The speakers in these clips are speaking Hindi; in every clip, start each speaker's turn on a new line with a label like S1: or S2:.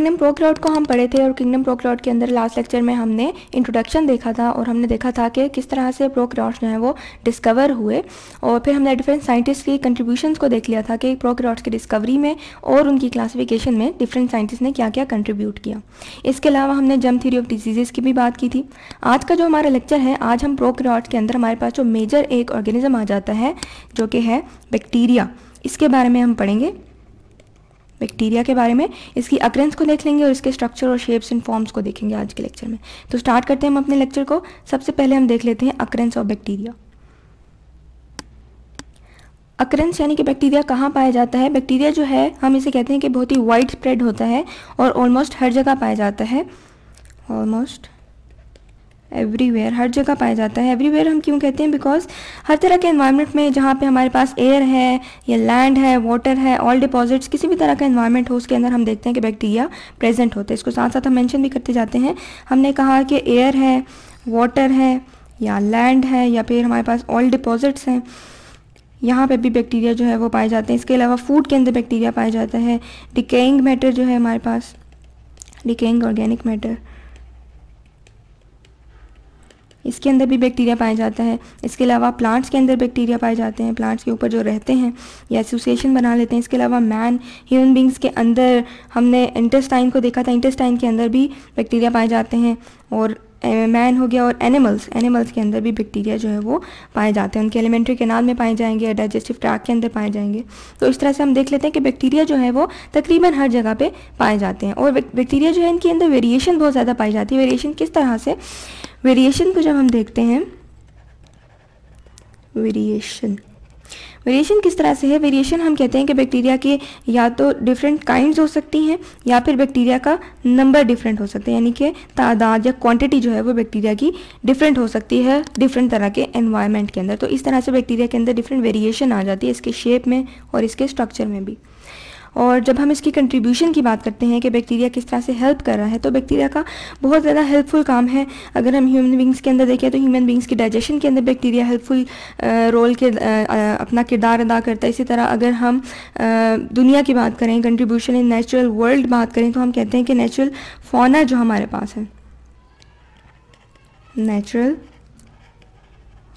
S1: किंगडम प्रोक्लॉट को हम पढ़े थे और किंगडम प्रोक्लॉट के अंदर लास्ट लेक्चर में हमने इंट्रोडक्शन देखा था और हमने देखा था कि किस तरह से प्रोक्लॉट्स जो हैं वो डिस्कवर हुए। और फिर हमने डिफरेंट साइंटिस्ट की कंट्रीब्यूशन को देख लिया था कि प्रोक्लॉट्स की डिस्कवरी में और उनकी क्लासिफिकेशन में डिफरेंट साइंटिस्ट ने क्या क्या कंट्रीब्यूट किया। इसके अलावा हमने जम थ्री ऑफ़ डिज़ीज़ की भी बात की थी। आज का जो हमारा लेक्चर है, आज हम प्रोक्लॉट्स के अंदर हमारे पास जो मेजर एक ऑर्गेनिज्म आ जाता है, जो कि है बैक्टीरिया इसके बारे में हम पढ़ेंगे। बैक्टीरिया के बारे में, इसकी अक्रेंस को देख लेंगे और इसके स्ट्रक्चर और शेप्स एंड फॉर्म्स को देखेंगे आज के लेक्चर में। तो स्टार्ट करते हैं हम अपने लेक्चर को। सबसे पहले हम देख लेते हैं अक्रेंस ऑफ़ बैक्टीरिया अक्रेंस यानी कि बैक्टीरिया कहाँ पाया जाता है? बैक्टीरिया जो है, हम इसे कहते हैं कि बहुत ही वाइड स्प्रेड होता है और ऑलमोस्ट हर जगह पाया जाता है। ऑलमोस्ट एवरीवेयर हर जगह पाया जाता है। एवरीवेयर हम क्यों कहते हैं? बिकॉज़ हर तरह के इन्वायरमेंट में जहाँ पे हमारे पास एयर है, या लैंड है वाटर है ऑल डिपॉजिट्स किसी भी तरह का इन्वायरमेंट हो, उसके अंदर हम देखते हैं कि बैक्टीरिया प्रेजेंट होते हैं। इसको साथ साथ हम मैंशन भी करते जाते हैं। हमने कहा कि एयर है वाटर है, या लैंड है, या फिर हमारे पास ऑल डिपॉजिट्स हैं, यहाँ पे भी बैक्टीरिया जो है वो पाए जाते हैं। इसके अलावा फ़ूड के अंदर बैक्टीरिया पाया जाता है। डिकेइंग मैटर जो है हमारे पास डिकेइंग ऑर्गेनिक मैटर इसके अंदर भी बैक्टीरिया पाया जाता है। इसके अलावा प्लांट्स के अंदर बैक्टीरिया पाए जाते हैं। प्लांट्स के ऊपर जो रहते हैं, या एसोसिएशन बना लेते हैं। इसके अलावा मैन ह्यूमन बींग्स के अंदर हमने इंटेस्टाइन को देखा था। इंटेस्टाइन के अंदर भी बैक्टीरिया पाए जाते हैं और मैन हो गया और एनिमल्स एनिमल्स के अंदर भी बैक्टीरिया जो है वो पाए जाते हैं। उनके एलिमेंट्री केनाल में पाए जाएँगे या डाइजेस्टिव ट्रैक के अंदर पाए जाएँगे। तो इस तरह से हम देख लेते हैं कि बैक्टीरिया जो है वो तकरीबन हर जगह पे पाए जाते हैं और बैक्टीरिया जो है इनके अंदर वेरिएशन बहुत ज़्यादा पाई जाती है। वेरिएशन किस तरह से? वेरिएशन को जब हम देखते हैं वेरिएशन वेरिएशन किस तरह से है? वेरिएशन हम कहते हैं कि बैक्टीरिया के या तो डिफरेंट काइंड्स हो सकती हैं, या फिर बैक्टीरिया का नंबर डिफरेंट हो सकते हैं. यानी कि तादाद या क्वांटिटी जो है वो बैक्टीरिया की डिफरेंट हो सकती है डिफरेंट तरह के एनवायरनमेंट के अंदर. तो इस तरह से बैक्टीरिया के अंदर डिफरेंट वेरिएशन आ जाती है इसके शेप में और इसके स्ट्रक्चर में भी. और जब हम इसकी कंट्रीब्यूशन की बात करते हैं कि बैक्टीरिया किस तरह से हेल्प कर रहा है तो बैक्टीरिया का बहुत ज़्यादा हेल्पफुल काम है। अगर हम ह्यूमन बींग्स के अंदर देखें तो ह्यूमन बींग्स की डाइजेशन के अंदर बैक्टीरिया हेल्पफुल रोल के अपना किरदार अदा करता है। इसी तरह अगर हम दुनिया की बात करें कंट्रीब्यूशन इन नेचुरल वर्ल्ड बात करें तो हम कहते हैं कि नेचुरल फोना जो हमारे पास है। नेचुरल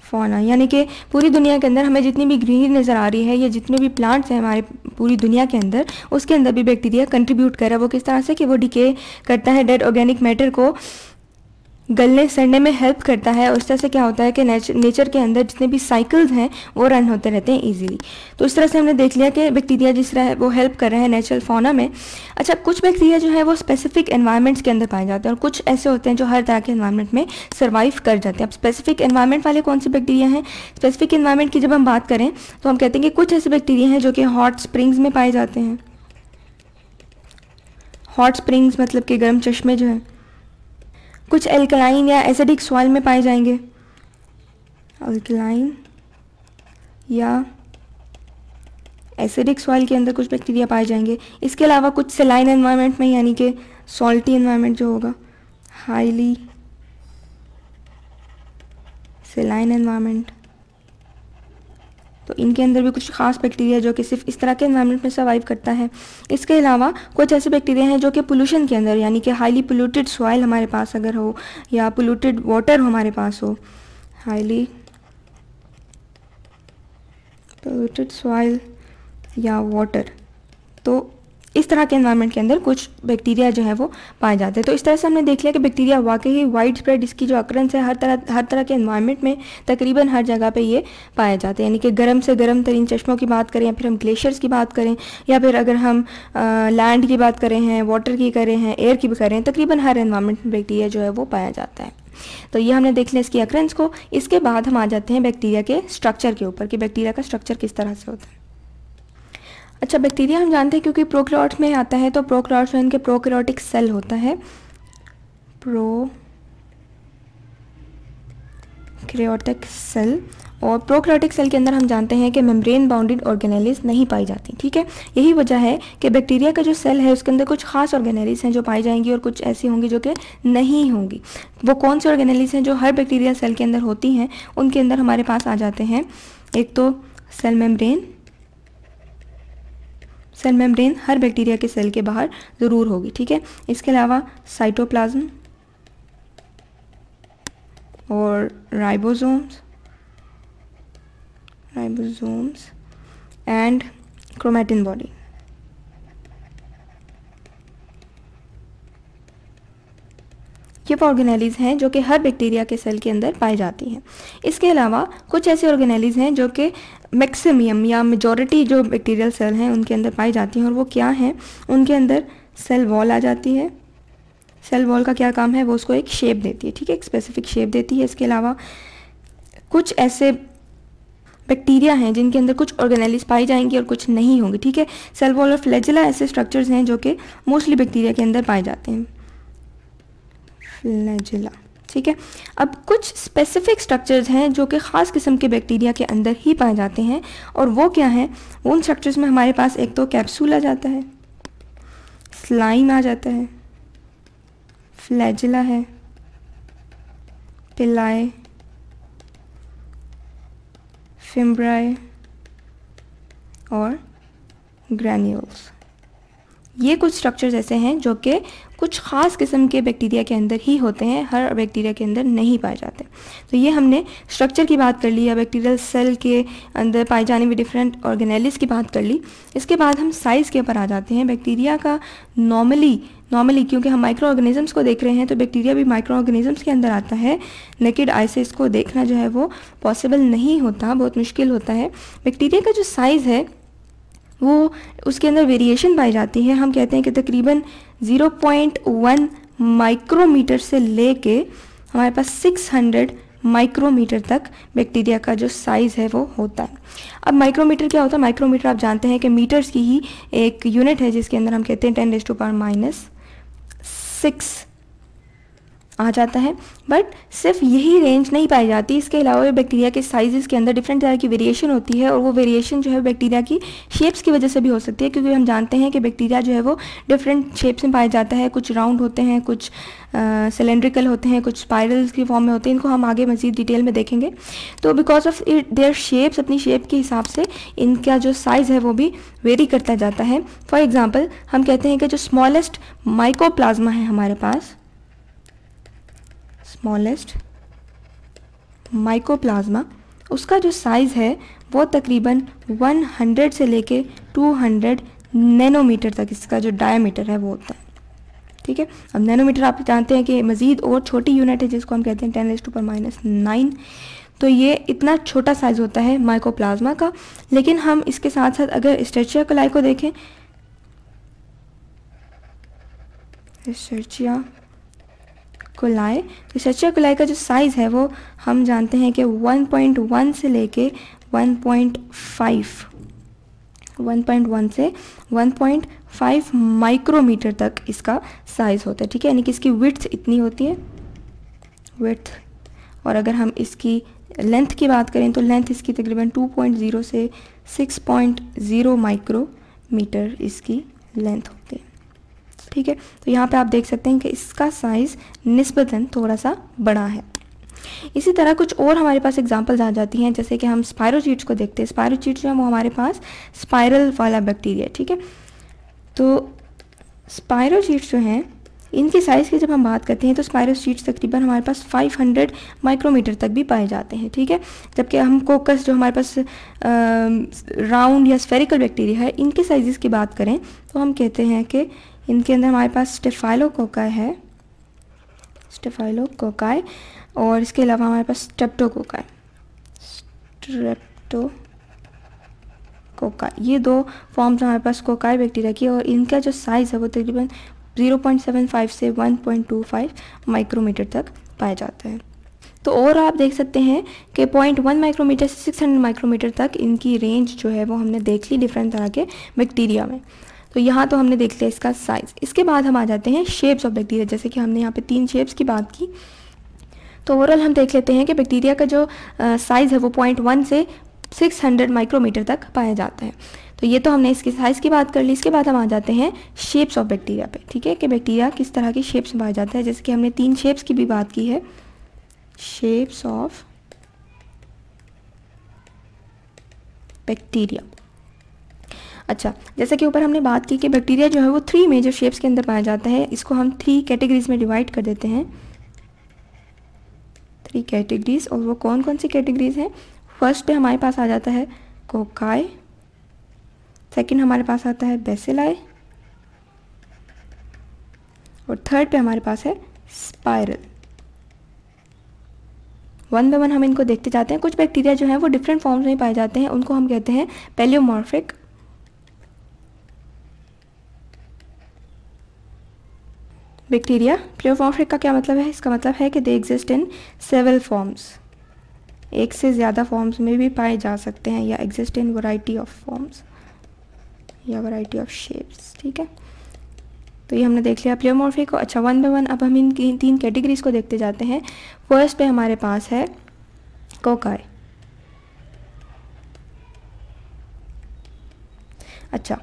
S1: फौना यानी कि पूरी दुनिया के अंदर हमें जितनी भी ग्रीनरी नज़र आ रही है, या जितने भी प्लांट्स हैं हमारे पूरी दुनिया के अंदर, उसके अंदर भी बैक्टीरिया कंट्रीब्यूट कर रहा है। वो किस तरह से कि वो डिके करता है डेड ऑर्गेनिक मैटर को? गलने, सड़ने में हेल्प करता है और इस तरह से क्या होता है कि नेचर के अंदर जितने भी साइकिल्स हैं, वो रन होते रहते हैं इजीली तो इस तरह से हमने देख लिया कि बैक्टीरिया जिस तरह वो हेल्प कर रहे हैं नेचुरल फोना में। अच्छा कुछ बैक्टीरिया जो है, वो स्पेसिफिक एनवायरनमेंट्स के अंदर पाए जाते हैं और कुछ ऐसे होते हैं जो हर तरह के इन्वायरमेंट में सर्वाइव कर जाते हैं। अब स्पेसिफिक एनवायरमेंट वाले कौन से बैक्टीरिया हैं? स्पेसिफिक इन्वायरमेंट की जब हम बात करें तो हम कहते हैं कि कुछ ऐसे बैक्टीरिया हैं जो कि हॉट स्प्रिंग्स में पाए जाते हैं। हॉट स्प्रिंग्स मतलब कि गर्म चश्मे जो हैं। कुछ एल्कलाइन या एसिडिक सॉइल में पाए जाएँगे। अल्कलाइन या एसिडिक सॉइल के अंदर कुछ बैक्टीरिया पाए जाएँगे। इसके अलावा कुछ सेलाइन एनवायरनमेंट में, यानी कि सॉल्टी एनवायरनमेंट जो होगा हाईली सेलाइन एनवायरनमेंट तो इनके अंदर भी कुछ खास बैक्टीरिया जो कि सिर्फ़ इस तरह के इन्वायरमेंट में सर्वाइव करता है। इसके अलावा कुछ ऐसे बैक्टीरिया हैं जो कि पोल्यूशन के अंदर, यानी कि हाईली पोल्यूटेड सॉइल हमारे पास अगर हो, या पोल्यूटेड वाटर हमारे पास हो। हाईली पोल्यूटेड सॉइल या वाटर तो इस तरह के एनवायरनमेंट के अंदर कुछ बैक्टीरिया जो है वो पाए जाते हैं। तो इस तरह से हमने देख लिया कि बैक्टीरिया वाकई वाइड स्प्रेड इसकी जो अक्रंस है, हर तरह हर तरह के एनवायरनमेंट में तकरीबन हर जगह पे ये पाए जाते हैं। यानी कि गर्म से गर्म तरीन चश्मों की बात करें या फिर हम ग्लेशियर्स की बात करें या फिर अगर हम लैंड की बात करें हैं वाटर की करें हैं एयर की भी करें, तकरीबन हर एनवायरनमेंट में बैक्टीरिया जो है वो पाया जाता है। तो ये हमने देख लिया इसकी अक्रेंस को। इसके बाद हम आ जाते हैं बैक्टीरिया के स्ट्रक्चर के ऊपर कि बैक्टीरिया का स्ट्रक्चर किस तरह से होता है। अच्छा बैक्टीरिया हम जानते हैं क्योंकि प्रोक्लॉट में आता है तो प्रोक्लॉट में इनके प्रोक्रोटिक सेल होता है। प्रो क्रियोटिक सेल और प्रोक्रियोटिक सेल के अंदर हम जानते हैं कि मेम्ब्रेन बाउंडेड ऑर्गेनेलिस नहीं पाई जाती, ठीक है? यही वजह है कि बैक्टीरिया का जो सेल है, उसके अंदर कुछ खास ऑर्गेनेलिस हैं जो पाई जाएँगी और कुछ ऐसी होंगी जो कि नहीं होंगी। वो कौन सी ऑर्गेनेलिस हैं जो हर बैक्टीरिया सेल के अंदर होती हैं, उनके अंदर हमारे पास आ जाते हैं। एक तो सेल मेम्ब्रेन सेल मेम्ब्रेन हर बैक्टीरिया के सेल के बाहर ज़रूर होगी, ठीक है? इसके अलावा साइटोप्लाज्म और ribosomes ribosomes and chromatin body ये वो ऑर्गेनेलीज हैं जो कि हर बैक्टीरिया के सेल के अंदर पाई जाती हैं। इसके अलावा कुछ ऐसे ऑर्गेनेलीज हैं जो कि मैक्सिमियम या मेजॉरिटी जो बैक्टीरियल सेल हैं उनके अंदर पाई जाती हैं और वो क्या हैं? उनके अंदर सेल वॉल आ जाती है। सेल वॉल का क्या काम है? वो उसको एक शेप देती है, ठीक है? एक स्पेसिफिक शेप देती है। इसके अलावा कुछ ऐसे बैक्टीरिया हैं जिनके अंदर कुछ ऑर्गेनेलिस पाई जाएँगी और कुछ नहीं होंगी, ठीक है? सेल वॉल और फ्लैजिला ऐसे स्ट्रक्चर्स हैं जो कि मोस्टली बैक्टीरिया के अंदर पाए जाते हैं। फ्लैजिला ठीक है? अब कुछ स्पेसिफिक स्ट्रक्चर्स हैं जो कि ख़ास किस्म के बैक्टीरिया के अंदर ही पाए जाते हैं। और वो क्या है? उन स्ट्रक्चर्स में हमारे पास एक तो कैप्सूल आ जाता है स्लाइम आ जाता है फ्लैजिला है पिलाए फिम्ब्राए और ग्रैन्यूल्स ये कुछ स्ट्रक्चर्स ऐसे हैं जो कि कुछ ख़ास किस्म के बैक्टीरिया के अंदर ही होते हैं, हर बैक्टीरिया के अंदर नहीं पाए जाते। तो ये हमने स्ट्रक्चर की बात कर ली, या बैक्टीरियल सेल के अंदर पाए जाने में डिफरेंट ऑर्गेनेलिस की बात कर ली। इसके बाद हम साइज़ के ऊपर आ जाते हैं। बैक्टीरिया का नॉर्मली नॉर्मली क्योंकि हम माइक्रो ऑर्गेनिजम्स को देख रहे हैं तो बैक्टीरिया भी माइक्रो ऑर्गेनिजम्स के अंदर आता है। नेकेड आई से इसको देखना जो है वो पॉसिबल नहीं होता, बहुत मुश्किल होता है। बैक्टीरिया का जो साइज़ है वो उसके अंदर वेरिएशन पाई जाती है। हम कहते हैं कि तकरीबन 0.1 माइक्रोमीटर से लेके हमारे पास 600 माइक्रोमीटर तक बैक्टीरिया का जो साइज़ है वो होता है। अब माइक्रोमीटर क्या होता है? माइक्रोमीटर आप जानते हैं कि मीटर्स की ही एक यूनिट है जिसके अंदर हम कहते हैं ten raise to power minus six आ जाता है। बट सिर्फ़ यही रेंज नहीं पाई जाती। इसके अलावा बैक्टीरिया के साइजेस के अंदर डिफरेंट तरह की वेरिएशन होती है और वो वेरिएशन जो है बैक्टीरिया की शेप्स की वजह से भी हो सकती है, क्योंकि हम जानते हैं कि बैक्टीरिया जो है वो डिफरेंट शेप्स में पाया जाता है। कुछ राउंड होते हैं, कुछ सिलेंड्रिकल होते हैं, कुछ स्पायरल्स के फॉर्म में होते हैं। इनको हम आगे मज़ीद डिटेल में देखेंगे। तो बिकॉज़ ऑफ़ देयर शेप्स अपनी शेप के हिसाब से इनका जो साइज़ है वो भी वेरी करता जाता है। फॉर एग्ज़ाम्पल हम कहते हैं कि जो स्मॉलेस्ट माइकोप्लाज्मा है हमारे पास स्मॉलेस्ट माइकोप्लाज्मा उसका जो साइज़ है, वो तकरीबन 100 से लेके 200 नैनोमीटर तक इसका जो डायमीटर है, वो होता है। ठीक है? अब नैनोमीटर आप जानते हैं कि मज़ीद और छोटी यूनिट है, जिसको हम कहते हैं ten raise to power minus nine तो ये इतना छोटा साइज़ होता है माइकोप्लाज्मा का। लेकिन हम इसके साथ साथ अगर स्ट्रेचिया कलाई को देखें स्ट्रेचिया कोलाई तो सच्चा कोलाई का जो साइज़ है वो हम जानते हैं कि 1.1 से लेके 1.5 1.1 से 1.5 माइक्रोमीटर तक इसका साइज़ होता है। ठीक है? यानी कि इसकी विड्थ इतनी होती है। विड्थ और अगर हम इसकी लेंथ की बात करें तो लेंथ इसकी तकरीबन 2.0 से 6.0 माइक्रोमीटर इसकी लेंथ होती है। ठीक है? तो यहाँ पे आप देख सकते हैं कि इसका साइज़ नस्बतन थोड़ा सा बड़ा है। इसी तरह कुछ और हमारे पास एग्जाम्पल्स आ जाती हैं, जैसे कि हम स्पायरोचीट्स को देखते हैं। स्पायरोचीट्स जो है, वो हमारे पास स्पायरल वाला बैक्टीरिया ठीक है? तो स्पायरोचीट्स जो हैं, इनकी साइज़ की जब हम बात करते हैं तो स्पायरोचीट्स तकरीबन हमारे पास 500 माइक्रोमीटर तक भी पाए जाते हैं, ठीक है? जबकि हम कोकस जो हमारे पास राउंड या स्फेरिकल बैक्टीरिया है, इनके साइज़ की बात करें तो हम कहते हैं कि इनके अंदर हमारे पास स्टेफाइलोकोकाई है। स्टेफाइलोकोकाई और इसके अलावा हमारे पास स्टेप्टोकोकाई स्ट्रेप्टो कोकाई ये दो फॉर्म्स हमारे पास कोकाई बैक्टीरिया की और इनका जो साइज़ है वो तकरीबन 0.75 से 1.25 माइक्रोमीटर तक पाया जाता है। तो और आप देख सकते हैं कि 0.1 माइक्रोमीटर से 600 माइक्रोमीटर तक इनकी रेंज जो है वो हमने देख ली डिफरेंट तरह के बैक्टीरिया में। तो यहाँ तो हमने देख लिया इसका साइज़ इसके बाद हम आ जाते हैं शेप्स ऑफ़ बैक्टीरिया जैसे कि हमने यहाँ पे तीन शेप्स की बात की. तो ओवरऑल हम देख लेते हैं कि बैक्टीरिया का जो साइज़ है वो पॉइंट वन से सिक्स हंड्रेड माइक्रोमीटर तक पाया जाता है. तो ये तो हमने इसकी साइज़ की बात कर ली. इसके बाद हम आ जाते हैं शेप्स ऑफ़ बैक्टीरिया पे. ठीक है? कि बैक्टीरिया किस तरह की शेप्स में पाया जाता है. जैसे कि हमने तीन शेप्स की भी बात की है. शेप्स ऑफ़ बैक्टीरिया अच्छा जैसे कि ऊपर हमने बात की कि बैक्टीरिया जो है वो थ्री मेजर शेप्स के अंदर पाया जाता है। इसको हम थ्री कैटेगरीज में डिवाइड कर देते हैं। थ्री कैटेगरीज और वो कौन कौन सी कैटेगरीज हैं? फ़र्स्ट पे हमारे पास आ जाता है कोकाय सेकंड हमारे पास आता है बेसिलाय और थर्ड पे हमारे पास है स्पायरल वन बाय वन हम इनको देखते जाते हैं। कुछ बैक्टीरिया जो है वो डिफरेंट फॉर्म्स में पाए जाते हैं। उनको हम कहते हैं पेलियोमॉर्फिक बैक्टीरिया प्लेयोमॉर्फिक का क्या मतलब है? इसका मतलब है कि दे एग्जिस्ट इन सेवल फॉर्म्स एक से ज़्यादा फॉर्म्स में भी पाए जा सकते हैं या exist in variety of forms या वैरायटी ऑफ़ शेप्स ठीक है? तो ये हमने देख लिया प्लेमोर्फिक को। अच्छा वन बाय वन अब हम इन तीन कैटेगरीज को देखते जाते हैं। फ़र्स्ट पे हमारे पास है कोकाय अच्छा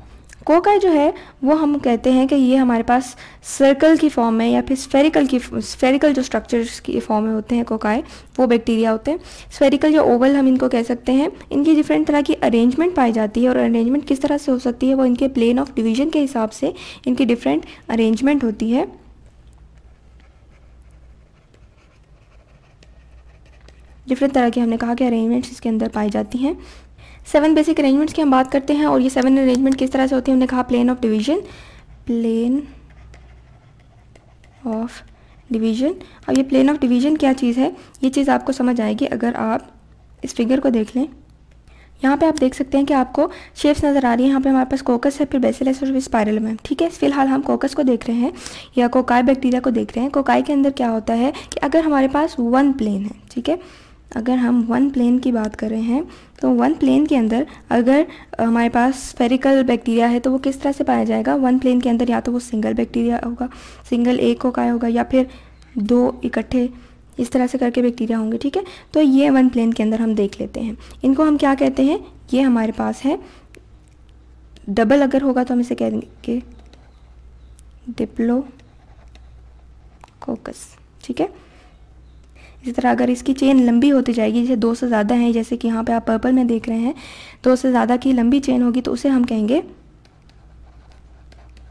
S1: कोकाई जो है, वो हम कहते हैं कि ये हमारे पास सर्कल की फॉर्म में या फिर स्फेरिकल की स्फेरिकल जो स्ट्रक्चर्स की फॉर्म में होते हैं कोकाई वो बैक्टीरिया होते हैं। स्फेरिकल या ओवल हम इनको कह सकते हैं। इनकी डिफरेंट तरह की अरेंजमेंट पाई जाती है और अरेंजमेंट किस तरह से हो सकती है, वो इनके प्लेन ऑफ़ डिवीज़न के हिसाब से इनकी डिफरेंट अरेंजमेंट होती है। डिफरेंट तरह की हमने कहा कि अरेंजमेंट्स इसके अंदर पाई जाती हैं। सेवन बेसिक अरेंजमेंट्स की हम बात करते हैं और ये सेवन अरेंजमेंट किस तरह से होती है? हमने कहा plane of division plane of division अब ये प्लेन ऑफ़ डिवीज़न क्या चीज़ है? ये चीज़ आपको समझ आएगी अगर आप इस फिगर को देख लें। यहाँ पे आप देख सकते हैं कि आपको शेप्स नज़र आ रही है। यहाँ पे हमारे पास कोकस है, फिर बेसिलस और फिर स्पायरल में। ठीक है? फ़िलहाल हम कोकस को देख रहे हैं या कोकाई बैक्टीरिया को देख रहे हैं। कोकाई के अंदर क्या होता है कि अगर हमारे पास वन प्लेन है, ठीक है? अगर हम वन प्लेन की बात कर रहे हैं तो वन प्लेन के अंदर अगर हमारे पास स्फेरिकल बैक्टीरिया है तो वो किस तरह से पाया जाएगा? वन प्लेन के अंदर या तो वो सिंगल बैक्टीरिया होगा सिंगल एक को होगा, या फिर दो इकट्ठे इस तरह से करके बैक्टीरिया होंगे, ठीक है? तो ये वन प्लेन के अंदर हम देख लेते हैं। इनको हम क्या कहते हैं? ये हमारे पास है। डबल अगर होगा तो हम इसे कहेंगे डिप्लो कोकस ठीक है? इसी तरह अगर इसकी चेन लंबी होती जाएगी, जैसे दो से ज़्यादा है, जैसे कि यहाँ पे आप पर्पल में देख रहे हैं दो से ज़्यादा की लंबी चेन होगी तो उसे हम कहेंगे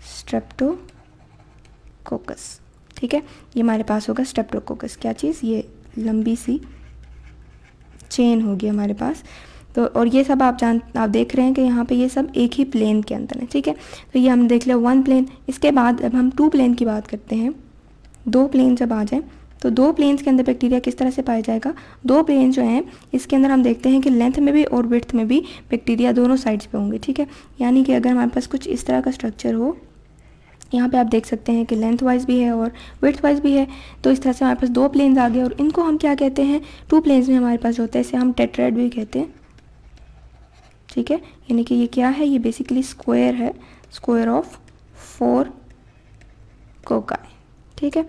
S1: स्ट्रेप्टोकोकस। ठीक है? ये हमारे पास होगा स्ट्रेप्टोकोकस। क्या चीज़? ये लंबी सी चेन होगी हमारे पास। तो और ये सब आप जान, आप देख रहे हैं कि यहाँ पे ये सब एक ही प्लेन के अंदर है। ठीक है? तो ये हम देख लिया वन प्लेन। इसके बाद अब हम टू प्लेन की बात करते हैं। दो प्लेन जब आ जाए तो दो प्लेन्स के अंदर बैक्टीरिया किस तरह से पाया जाएगा? दो प्लेन जो हैं, इसके अंदर हम देखते हैं कि लेंथ में भी और विथ में भी बैक्टीरिया दोनों साइड्स पे होंगे, ठीक है? यानी कि अगर हमारे पास कुछ इस तरह का स्ट्रक्चर हो, यहाँ पे आप देख सकते हैं कि लेंथ वाइज भी है और विथ वाइज भी है तो इस तरह से हमारे पास दो प्लेन्स आ गए और इनको हम क्या कहते हैं? टू प्लेन्स में हमारे पास होता है, इसे हम टेट्रेड भी कहते हैं, ठीक है? यानी कि ये क्या है? ये बेसिकली स्क्वायर है स्क्वायर ऑफ़ फोर कोकाई ठीक है?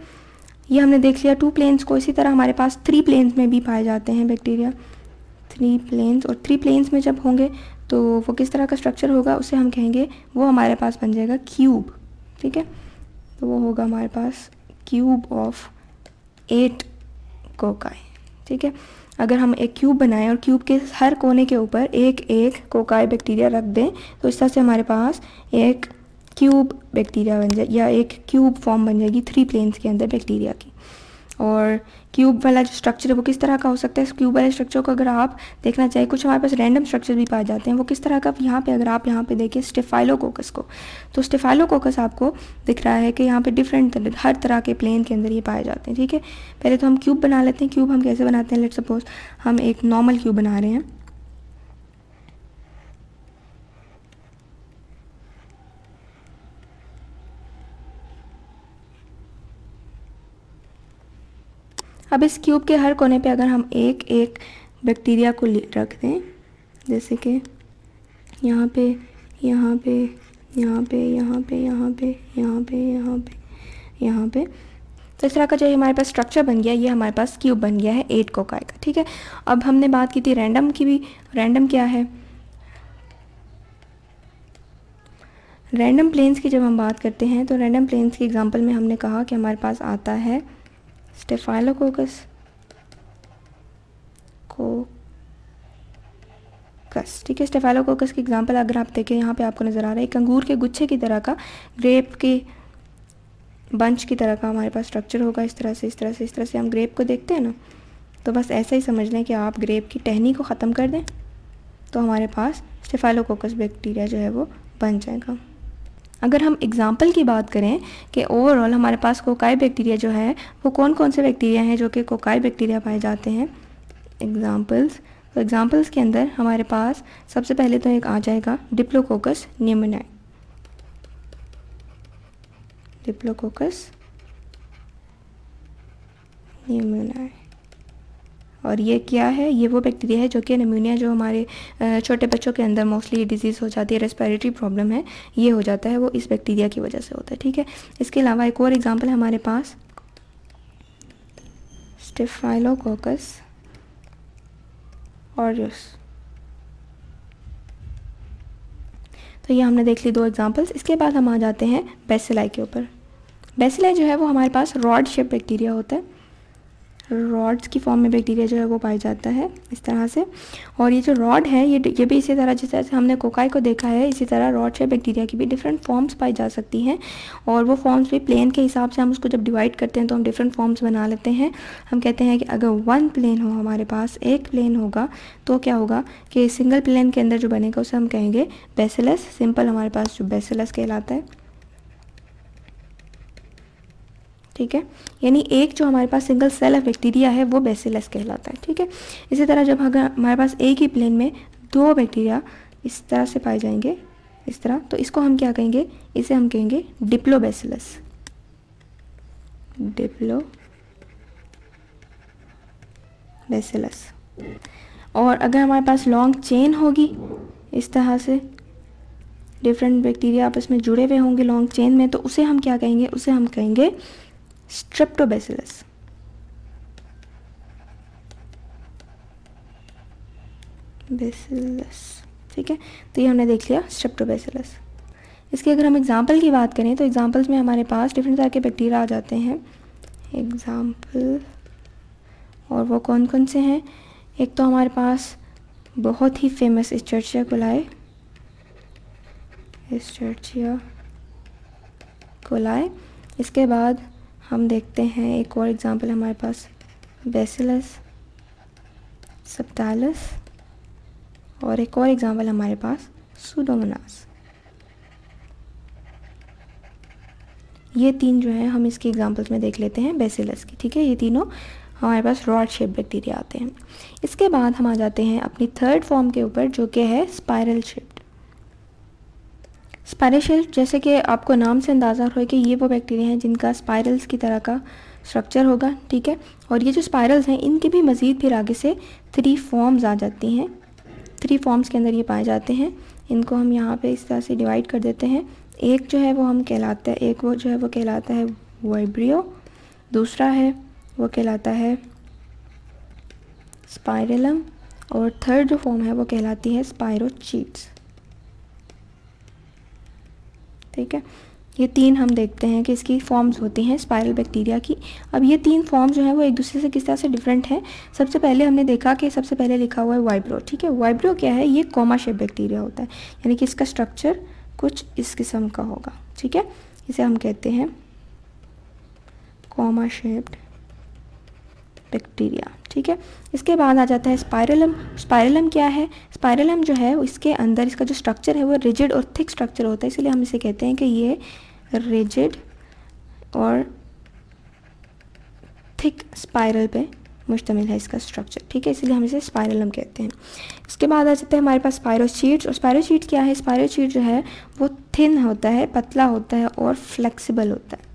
S1: ये हमने देख लिया टू प्लेन्स को इसी तरह हमारे पास थ्री प्लेन्स में भी पाए जाते हैं बैक्टीरिया थ्री प्लेन्स और थ्री प्लेन्स में जब होंगे तो वो किस तरह का स्ट्रक्चर होगा उसे हम कहेंगे, वो हमारे पास बन जाएगा क्यूब ठीक है? तो वो होगा हमारे पास क्यूब ऑफ़ एट कोकाई ठीक है? अगर हम एक क्यूब बनाएँ और क्यूब के हर कोने के ऊपर एक एक कोकाई बैक्टीरिया रख दें तो इस तरह से हमारे पास एक क्यूब बैक्टीरिया बन जाए या एक क्यूब फॉर्म बन जाएगी थ्री प्लेन्स के अंदर बैक्टीरिया की। और क्यूब वाला जो स्ट्रक्चर है, वो किस तरह का हो सकता है? इस क्यूब वाले स्ट्रक्चर को अगर आप देखना चाहिए कुछ हमारे पास रैंडम स्ट्रक्चर भी पाए जाते हैं, वो किस तरह का? यहाँ पे अगर आप यहाँ पे देखें स्टेफाइलोकोकस को तो स्टेफाइलोकोकस आपको दिख रहा है कि यहाँ पे डिफरेंट हर तरह के प्लेन के अंदर ये पाए जाते हैं, ठीक है? पहले तो हम क्यूब बना लेते हैं क्यूब हम कैसे बनाते हैं? लेट सपोज़ हम एक नॉर्मल क्यूब बना रहे हैं। अब इस क्यूब के हर कोने पे अगर हम एक एक बैक्टीरिया को रख दें, जैसे कि यहाँ पे यहाँ पे यहाँ पे यहाँ पे यहाँ पे यहाँ पे यहाँ पे यहाँ पे तो इस तरह का जो हमारे पास स्ट्रक्चर बन गया, ये हमारे पास क्यूब बन गया है एट कोकाई का, ठीक है? अब हमने बात की थी रैंडम की भी रैंडम क्या है? रैंडम प्लेन्स की जब हम बात करते हैं तो रैंडम प्लेन्स की एग्जांपल में हमने कहा कि हमारे पास आता है स्टेफाइलोकोकस को स्टेफाइलोकोकस ठीक है स्टेफाइलोकोकस की एग्जांपल अगर आप देखें, यहाँ पे आपको नज़र आ रहा है, एक अंगूर के गुच्छे की तरह का ग्रेप के बंच की तरह का हमारे पास स्ट्रक्चर होगा, इस तरह से, इस तरह से, इस तरह से हम ग्रेप को देखते हैं ना तो बस ऐसा ही समझ लें कि आप ग्रेप की टहनी को ख़त्म कर दें तो हमारे पास स्टेफाइलोकोकस बैक्टीरिया जो है वो बन जाएगा। अगर हम एग्ज़ाम्पल की बात करें कि ओवरऑल हमारे पास कोकाई बैक्टीरिया जो है, वो कौन कौन से बैक्टीरिया हैं जो कि कोकाई बैक्टीरिया पाए जाते हैं? एग्ज़ाम्पल्स तो एग्ज़ाम्पल्स के अंदर हमारे पास सबसे पहले तो एक आ जाएगा डिप्लोकोकस न्यूमोनाई डिप्लोकोकस न्यूमोनाई और ये क्या है? ये वो बैक्टीरिया है जो कि निमोनिया जो हमारे छोटे बच्चों के अंदर मोस्टली डिज़ीज़ हो जाती है रेस्पिरेटरी प्रॉब्लम है, ये हो जाता है, वो इस बैक्टीरिया की वजह से होता है, ठीक है? इसके अलावा एक और एग्जांपल है हमारे पास। स्टेफाइलोकोकस ऑरियस तो ये हमने देख ली दो एग्जांपल्स इसके बाद हम आ जाते हैं बेसिलाई के ऊपर। बेसिलाई जो है वो हमारे पास रॉड शेप बैक्टीरिया होता है। रॉड्स की फॉर्म में बैक्टीरिया जो है वो पाया जाता है, इस तरह से। और ये जो रॉड है, ये ये भी इसी तरह, जिस तरह से हमने कोकाई को देखा है, इसी तरह रॉड शेप बैक्टीरिया की भी डिफरेंट फॉर्म्स पाई जा सकती हैं। और वो फॉर्म्स भी प्लेन के हिसाब से हम उसको जब डिवाइड करते हैं तो हम डिफरेंट फॉर्म्स बना लेते हैं। हम कहते हैं कि अगर वन प्लेन हो, हमारे पास एक प्लेन होगा तो क्या होगा कि सिंगल प्लेन के अंदर जो बनेगा, उसे हम कहेंगे बेसिलस सिंपल हमारे पास जो बेसिलस कहलाता है। ठीक है? यानी एक जो हमारे पास सिंगल सेल ऑफ़ बैक्टीरिया है, वो बेसिलस कहलाता है, ठीक है? इसी तरह जब अगर हमारे पास एक ही प्लेन में दो बैक्टीरिया इस तरह से पाए जाएँगे, इस तरह तो इसको हम क्या कहेंगे? इसे हम कहेंगे डिप्लो बेसिलस डिप्लो बेसिलस और अगर हमारे पास लॉन्ग चेन होगी, इस तरह से डिफरेंट बैक्टीरिया आपस में जुड़े हुए होंगे लॉन्ग चेन में तो उसे हम क्या कहेंगे? उसे हम कहेंगे स्ट्रेप्टोबैसिलस बेसिलस ठीक है? तो ये हमने देख लिया स्ट्रेप्टोबैसिलस इसके अगर हम एग्जांपल की बात करें तो एग्जांपल्स में हमारे पास डिफरेंट तरह के बैक्टीरिया आ जाते हैं। एग्जांपल और वो कौन कौन से हैं? एक तो हमारे पास बहुत ही फ़ेमस चर्चिया कोलाए चर्चिया कोलाए इसके बाद हम देखते हैं एक और एग्जांपल हमारे पास बेसिलस सप्तालस और एक और एग्जांपल हमारे पास सुडोमोनास ये तीन जो है, हम इसके एग्जांपल्स में देख लेते हैं बेसिलस की, ठीक है? ये तीनों हमारे पास रॉड शेप बैक्टीरिया आते हैं। इसके बाद हम आ जाते हैं अपनी थर्ड फॉर्म के ऊपर, जो कि है स्पायरल शेप स्पायरल जैसे कि आपको नाम से अंदाज़ा हो कि ये वो बैक्टीरिया हैं जिनका स्पायरल्स की तरह का स्ट्रक्चर होगा, ठीक है? और ये जो स्पायरल्स हैं, इनके भी मज़ीद फिर आगे से थ्री फॉर्म्स आ जाती हैं। थ्री फॉर्म्स के अंदर ये पाए जाते हैं। इनको हम यहाँ पे इस तरह से डिवाइड कर देते हैं। एक जो है वो हम कहलाता है, एक वो जो है वो कहलाता है वाइब्रियो दूसरा है, वो कहलाता है स्पायरलम और थर्ड जो फॉर्म है, वो कहलाती है स्पायरोचीट्स ठीक है? ये तीन हम देखते हैं कि इसकी फॉर्म्स होती हैं स्पाइरल बैक्टीरिया की। अब ये तीन फॉर्म जो है वो एक दूसरे से किस तरह से डिफरेंट हैं? सबसे पहले हमने देखा कि सबसे पहले लिखा हुआ है वाइब्रो ठीक है? वाइब्रो क्या है? ये कॉमा शेप बैक्टीरिया होता है। यानी कि इसका स्ट्रक्चर कुछ इस किस्म का होगा, ठीक है? इसे हम कहते हैं कॉमा शेप्ड बैक्टीरिया ठीक है? इसके बाद आ जाता है स्पायरलम स्पायरलम क्या है? स्पायरलम जो है, इसके अंदर इसका जो स्ट्रक्चर है, वो रिजिड और थिक स्ट्रक्चर होता है। इसलिए हम इसे कहते हैं कि ये रिजिड और थिक स्पायरल पे मुश्तमिल है इसका स्ट्रक्चर ठीक है? इसलिए हम इसे स्पायरलम कहते हैं। इसके बाद आ जाते हैं हमारे पास स्पायरोशीट्स और स्पायरोशीट क्या है? स्पायरोशीट जो है, वो थिन होता है, पतला होता है और फ्लेक्सिबल होता है।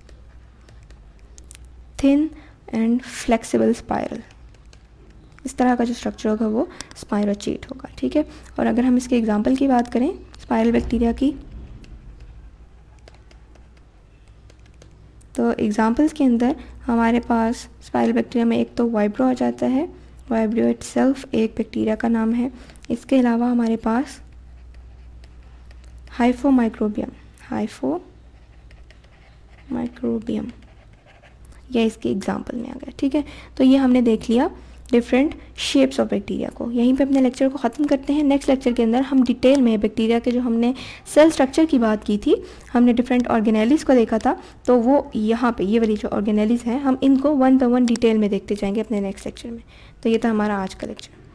S1: थिन एंड फ्लेक्सिबल स्पायरल इस तरह का जो स्ट्रक्चर होगा वो स्पायरोचीट होगा, ठीक है? और अगर हम इसके एग्जांपल की बात करें स्पायरल बैक्टीरिया की तो एग्जांपल्स के अंदर हमारे पास स्पायरल बैक्टीरिया में एक तो वाइब्रो आ जाता है। वाइब्रो इट्सेल्फ एक बैक्टीरिया का नाम है। इसके अलावा हमारे पास हाइफो माइक्रोबियम हाइफो माइक्रोबियम यह इसके एग्ज़ाम्पल में आ गया, ठीक है? तो ये हमने देख लिया। डिफरेंट शेप्स ऑफ़ बैक्टीरिया को। यहीं पे अपने लेक्चर को ख़त्म करते हैं। नेक्स्ट लेक्चर के अंदर हम डिटेल में बैक्टीरिया के जो हमने सेल स्ट्रक्चर की बात की थी, हमने डिफरेंट ऑर्गेनाइलिस को देखा था तो वो यहाँ पे, ये वाली जो ऑर्गेनाइलिस हैं, हम इनको वन बाई वन डिटेल में देखते जाएँगे अपने नेक्स्ट लेक्चर में। तो ये था हमारा आज का लेक्चर